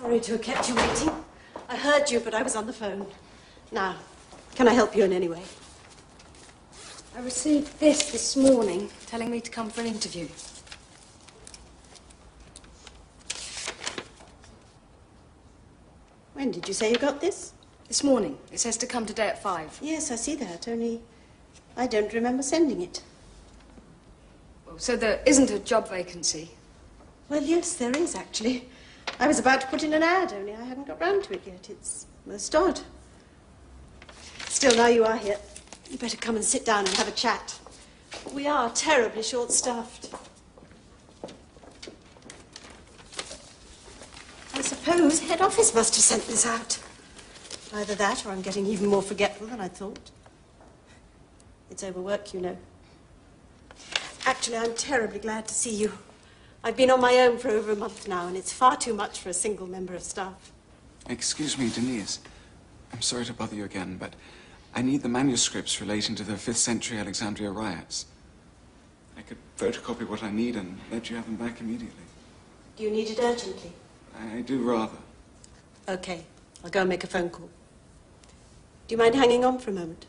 Sorry to have kept you waiting. I heard you, but I was on the phone. Now, can I help you in any way? I received this this morning, telling me to come for an interview. When did you say you got this? This morning. It says to come today at five. Yes, I see that, only I don't remember sending it. Well, so there isn't a job vacancy. Well, yes, there is, actually. I was about to put in an ad, only I hadn't got round to it yet. It's most odd. Still, now you are here. You better come and sit down and have a chat. We are terribly short-staffed. I suppose head office must have sent this out. Either that, or I'm getting even more forgetful than I thought. It's overwork, you know. Actually, I'm terribly glad to see you. I've been on my own for over a month now, and it's far too much for a single member of staff. Excuse me, Denise. I'm sorry to bother you again, but I need the manuscripts relating to the 5th century Alexandria riots. I could photocopy what I need and let you have them back immediately. Do you need it urgently? I do rather. Okay, I'll go and make a phone call. Do you mind hanging on for a moment?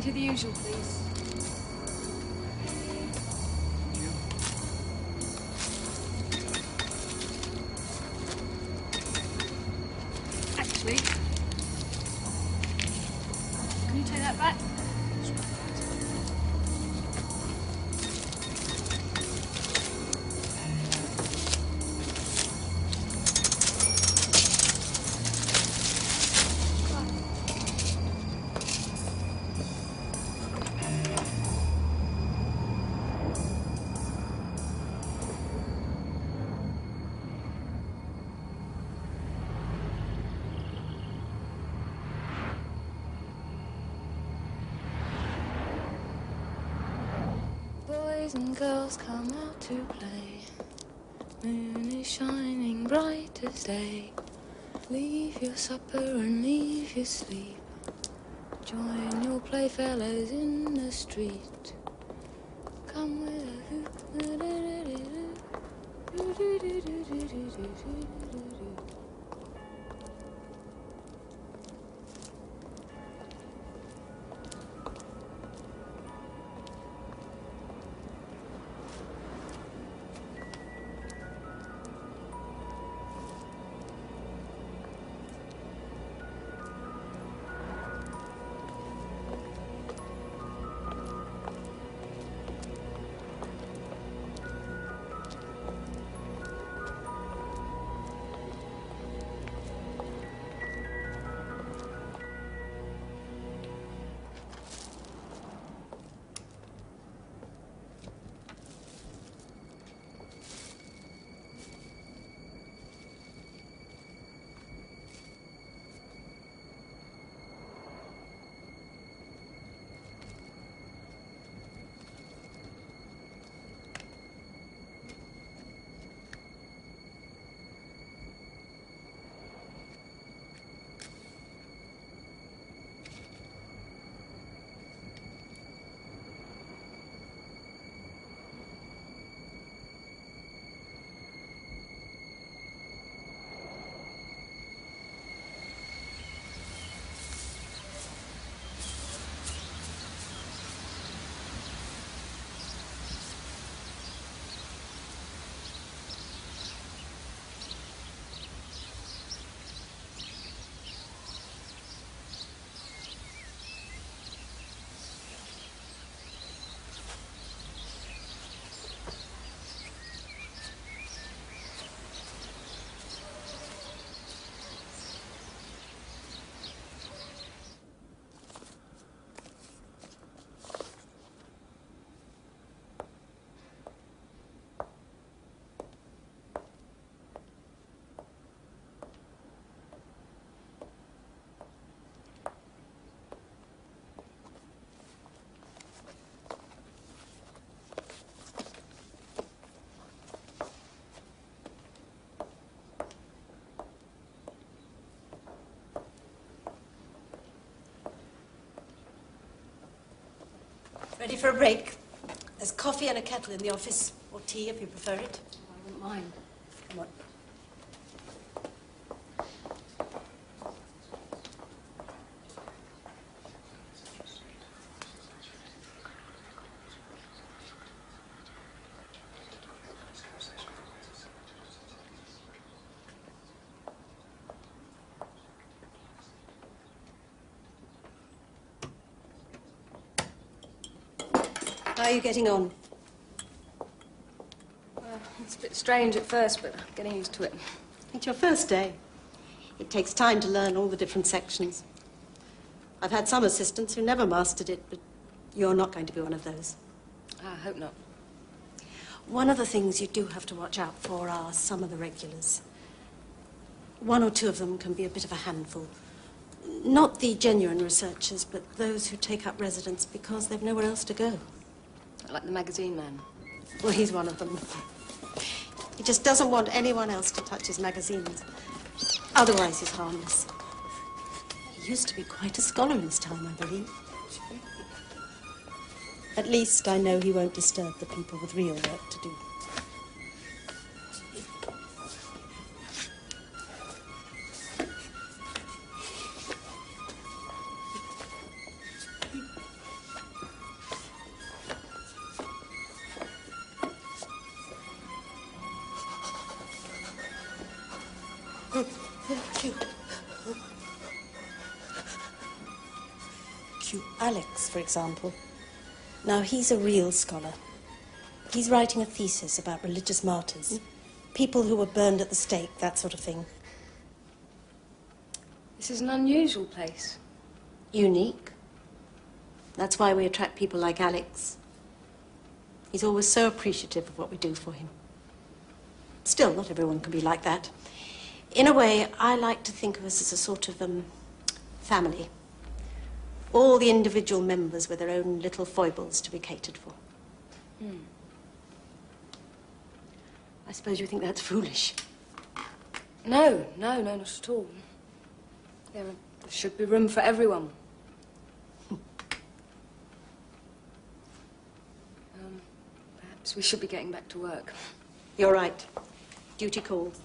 20 the usual, please. Boys and girls come out to play. Moon is shining bright as day. Leave your supper and leave your sleep. Join your playfellows in the street. Come with a hoop. Ready for a break? There's coffee and a kettle in the office, or tea if you prefer it. I wouldn't mind. Come on. Are you getting on? Well, it's a bit strange at first, but I'm getting used to it. It's your first day. It takes time to learn all the different sections. I've had some assistants who never mastered it, but you're not going to be one of those. I hope not. One of the things you do have to watch out for are some of the regulars. One or two of them can be a bit of a handful. Not the genuine researchers, but those who take up residence because they've nowhere else to go. Like the magazine man. Well, he's one of them. He just doesn't want anyone else to touch his magazines. Otherwise, he's harmless. He used to be quite a scholar in his time, I believe. At least I know he won't disturb the people with real work to do. Alex, for example. Now, he's a real scholar. He's writing a thesis about religious martyrs, people who were burned at the stake, that sort of thing. This is an unusual place. Unique. That's why we attract people like Alex. He's always so appreciative of what we do for him. Still, not everyone can be like that. In a way, I like to think of us as a sort of um, family. All the individual members with their own little foibles to be catered for. I suppose you think that's foolish. No, no, no, not at all. There, there should be room for everyone. um, perhaps we should be getting back to work. You're right. Duty calls.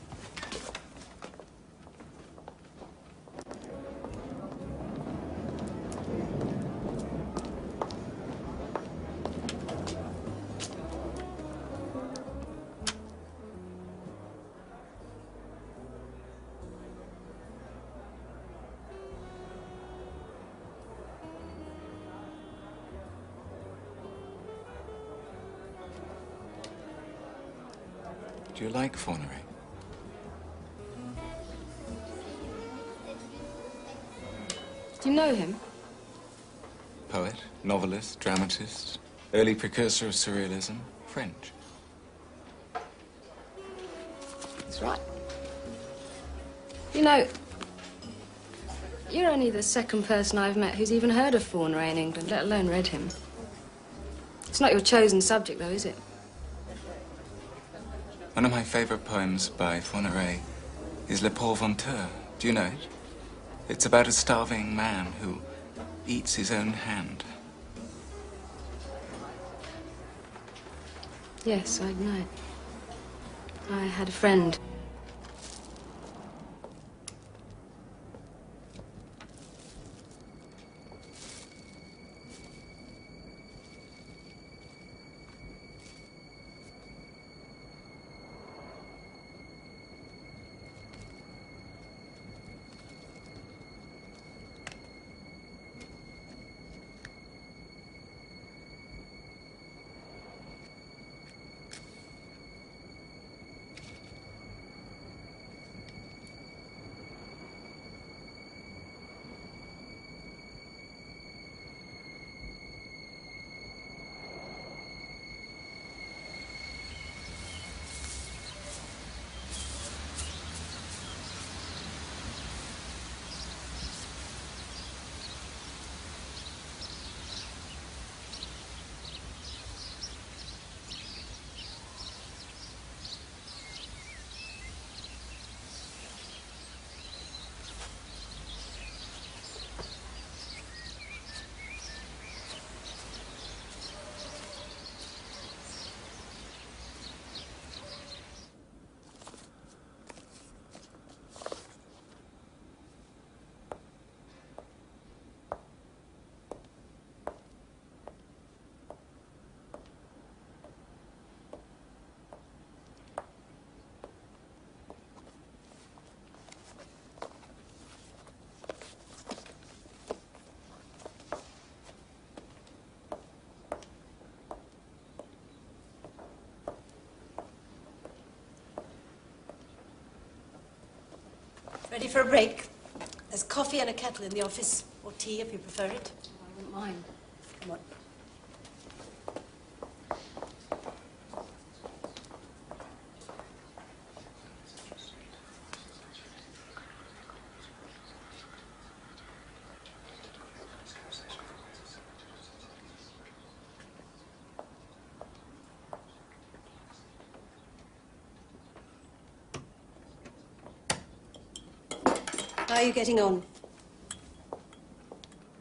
You like Forneret? Do you know him? Poet, novelist, dramatist, early precursor of surrealism, French. That's right. You know, you're only the second person I've met who's even heard of Forneret in England, let alone read him. It's not your chosen subject, though, is it? One of my favorite poems by Forneret is Le Pauvre Venteur. Do you know it? It's about a starving man who eats his own hand. Yes, I know. it. I had a friend. Ready for a break? There's coffee and a kettle in the office, or tea if you prefer it. I wouldn't mind. Come on. How are you getting on?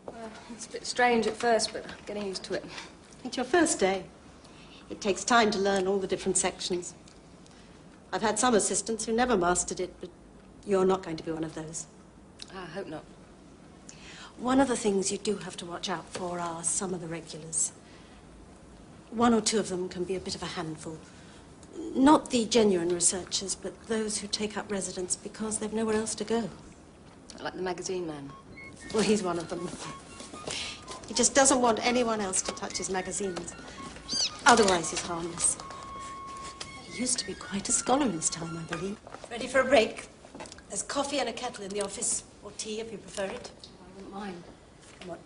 Well, it's a bit strange at first, but I'm getting used to it. It's your first day. It takes time to learn all the different sections. I've had some assistants who never mastered it, but you're not going to be one of those. Ah, I hope not. One of the things you do have to watch out for are some of the regulars. One or two of them can be a bit of a handful. Not the genuine researchers, but those who take up residence because they've nowhere else to go. Like the magazine man. Well, he's one of them. He just doesn't want anyone else to touch his magazines. Otherwise, he's harmless. He used to be quite a scholar in his time, I believe. Ready for a break? There's coffee and a kettle in the office, or tea if you prefer it. I wouldn't mind. Come on.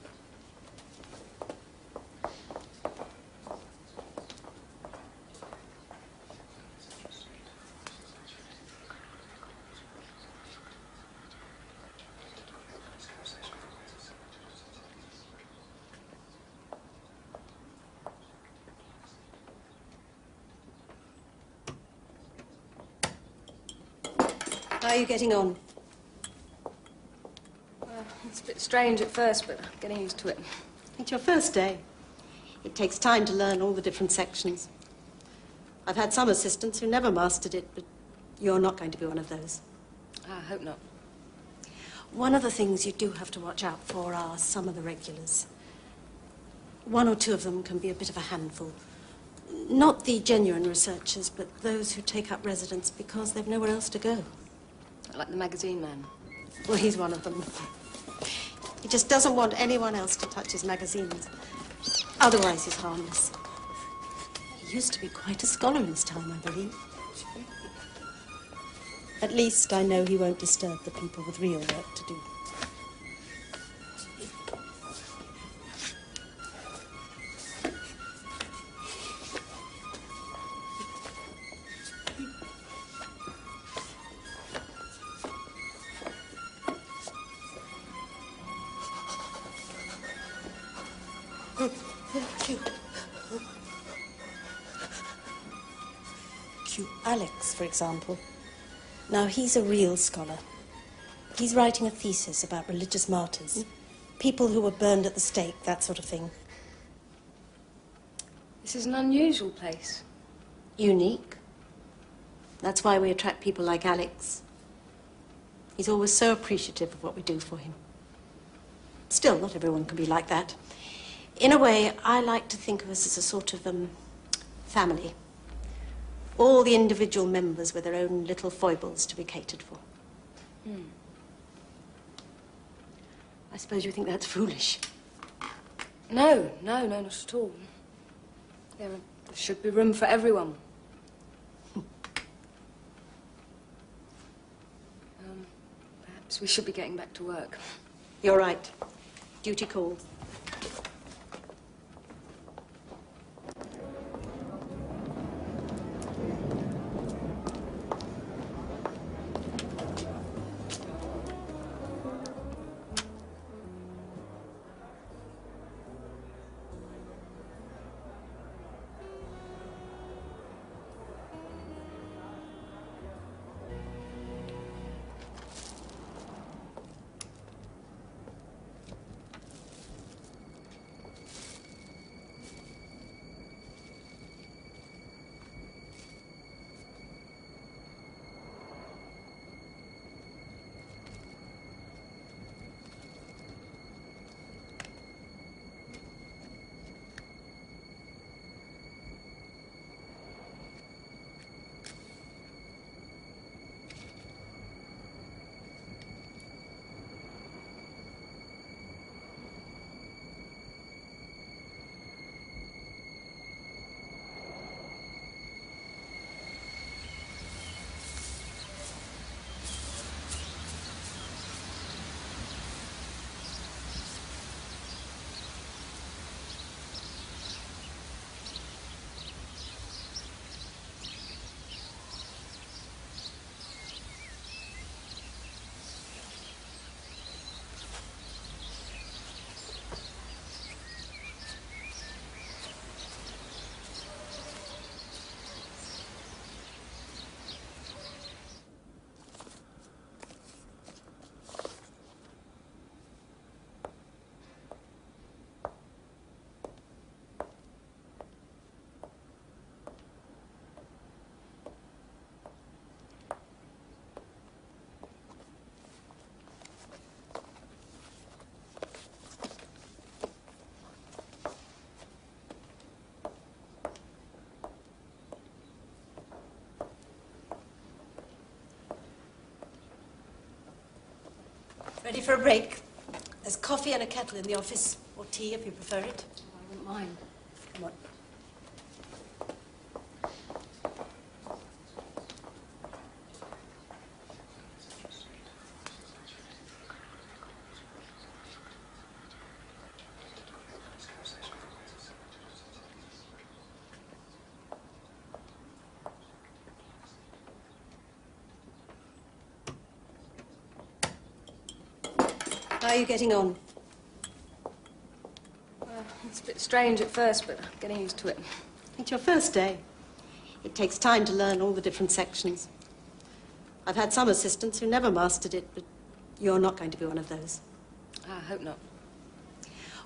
Are you getting on? Well, it's a bit strange at first, but I'm getting used to it. It's your first day. It takes time to learn all the different sections. I've had some assistants who never mastered it, but you're not going to be one of those. Ah, I hope not. One of the things you do have to watch out for are some of the regulars. One or two of them can be a bit of a handful. Not the genuine researchers, but those who take up residence because they've nowhere else to go. Like the magazine man. Well, he's one of them. He just doesn't want anyone else to touch his magazines. Otherwise, he's harmless. He used to be quite a scholar in his time, I believe. At least I know he won't disturb the people with real work to do. Example. Now, he's a real scholar. He's writing a thesis about religious martyrs, people who were burned at the stake, that sort of thing. This is an unusual place. Unique. That's why we attract people like Alex. He's always so appreciative of what we do for him. Still, not everyone can be like that. In a way, I like to think of us as a sort of um, family. All the individual members with their own little foibles to be catered for. I suppose you think that's foolish. No, no, no, not at all. There, there should be room for everyone. um, perhaps we should be getting back to work. You're right. Duty calls. Ready for a break? There's coffee and a kettle in the office, or tea if you prefer it. I wouldn't mind. Come on. Are you getting on? Well, it's a bit strange at first, but I'm getting used to it. It's your first day. It takes time to learn all the different sections. I've had some assistants who never mastered it, but you're not going to be one of those. Ah, I hope not.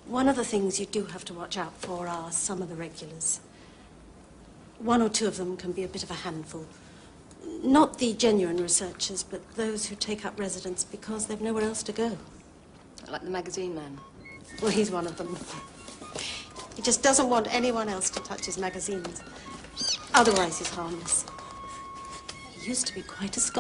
One of the things you do have to watch out for are some of the regulars. One or two of them can be a bit of a handful. Not the genuine researchers, but those who take up residence because they've nowhere else to go. Like the magazine man. Well, he's one of them. He just doesn't want anyone else to touch his magazines. Otherwise, he's harmless. He used to be quite a scholar.